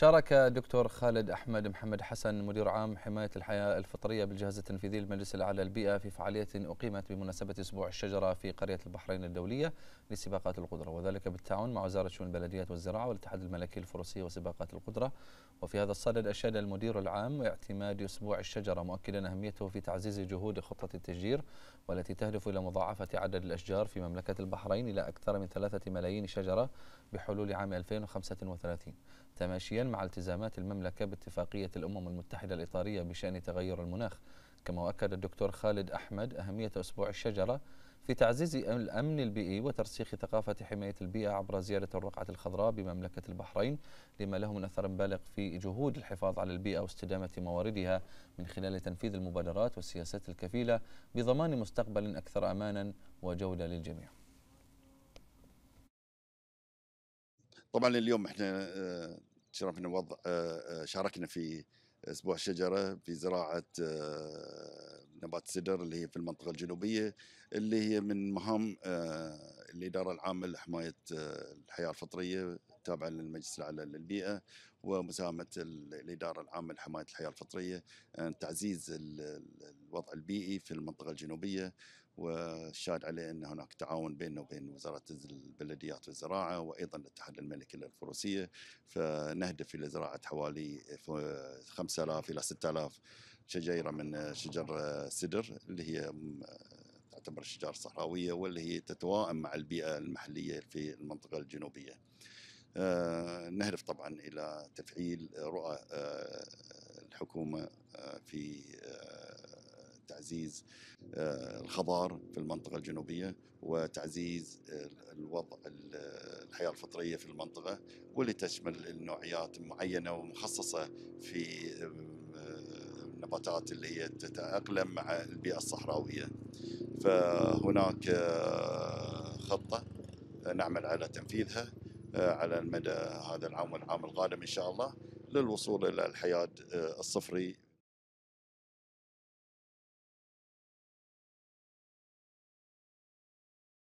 شارك دكتور خالد أحمد محمد حسن مدير عام حماية الحياة الفطرية بالجهاز التنفيذي للمجلس الأعلى للبيئة في فعالية أقيمت بمناسبة أسبوع الشجرة في قرية البحرين الدولية لسباقات القدرة وذلك بالتعاون مع وزارة شؤون البلديات والزراعة والاتحاد الملكي الفروسي وسباقات القدرة. وفي هذا الصدد أشاد المدير العام اعتماد أسبوع الشجرة مؤكدا أهميته في تعزيز جهود خطة التشجير والتي تهدف إلى مضاعفة عدد الأشجار في مملكة البحرين إلى أكثر من ثلاثة ملايين شجرة بحلول عام 2035 تماشيا مع التزامات المملكة باتفاقية الأمم المتحدة الإطارية بشأن تغير المناخ. كما أكد الدكتور خالد أحمد أهمية أسبوع الشجرة في تعزيز الأمن البيئي وترسيخ ثقافة حماية البيئة عبر زيادة الرقعة الخضراء بمملكة البحرين لما له من أثر بالغ في جهود الحفاظ على البيئة واستدامة مواردها من خلال تنفيذ المبادرات والسياسات الكفيلة بضمان مستقبل أكثر أمانا وجودة للجميع. طبعا اليوم إحنا آه، شرفنا وضع آه، آه، شاركنا في أسبوع الشجره في زراعة نبات سدر اللي هي في المنطقة الجنوبية اللي هي من مهام الإدارة العامة لحماية الحياة الفطرية التابعه للمجلس الأعلى للبيئة ومساهمة الإدارة العامة لحماية الحياة الفطرية تعزيز الوضع البيئي في المنطقة الجنوبية والشاهد عليه أن هناك تعاون بيننا وبين وزارة البلديات والزراعة وأيضا الاتحاد الملكي للفروسية فنهدف إلى زراعة حوالي 5000 إلى 6000 شجيرة من شجر سدر اللي هي تعتبر الشجار الصحراويه واللي هي تتوائم مع البيئة المحلية في المنطقة الجنوبية. آه، نهدف طبعا إلى تفعيل رؤى آه، الحكومة آه، في تعزيز الخضار في المنطقة الجنوبية وتعزيز الوضع الحياة الفطرية في المنطقة واللي تشمل النوعيات معينة ومخصصة في النباتات اللي هي تتأقلم مع البيئة الصحراوية. فهناك خطة نعمل على تنفيذها. على المدى هذا العام والعام القادم إن شاء الله للوصول إلى الحياد الصفري